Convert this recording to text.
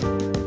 Bye.